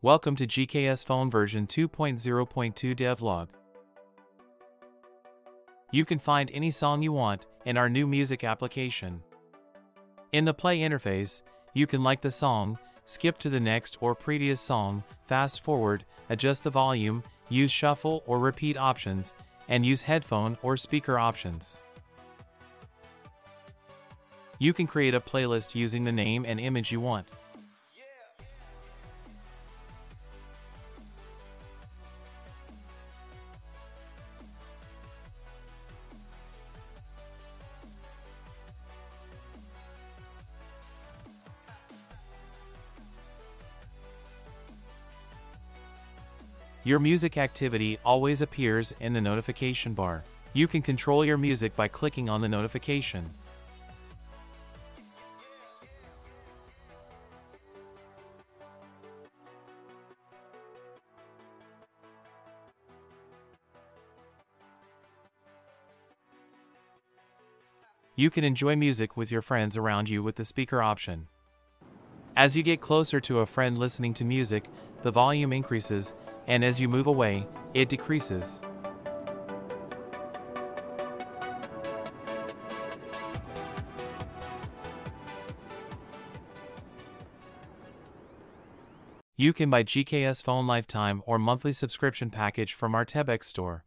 Welcome to GKS Phone version 2.0.2 devlog. You can find any song you want in our new music application. In the play interface, you can like the song, skip to the next or previous song, fast forward, adjust the volume, use shuffle or repeat options, and use headphone or speaker options. You can create a playlist using the name and image you want. Your music activity always appears in the notification bar. You can control your music by clicking on the notification. You can enjoy music with your friends around you with the speaker option. As you get closer to a friend listening to music, the volume increases, and as you move away, it decreases. You can buy GKS Phone Lifetime or monthly subscription package from our Tebex store.